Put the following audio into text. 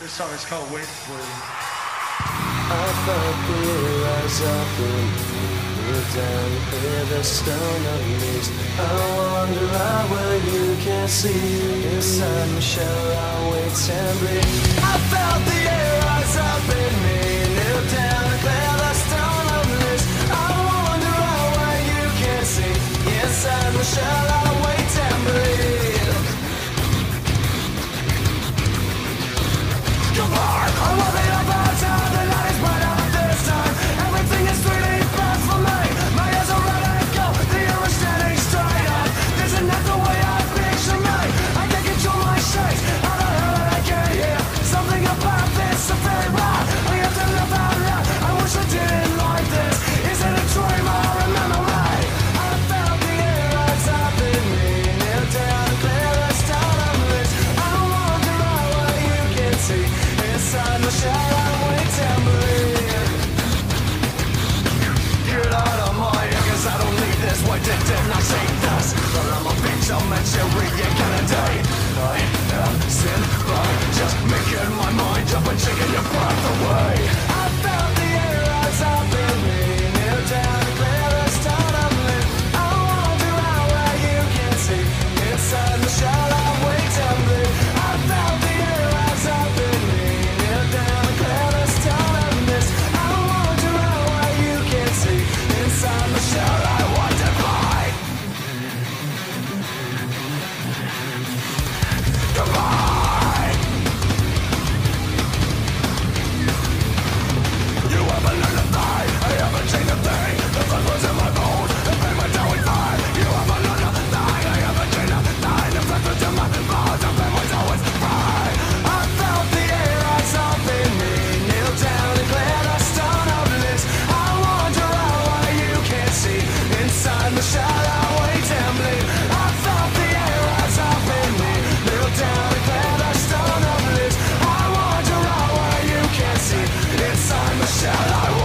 This song is called Wait For You. I thought we as up in you down here, the stone of knees. I wander out where you can see. Inside my I wait and breathe. I'm a shadow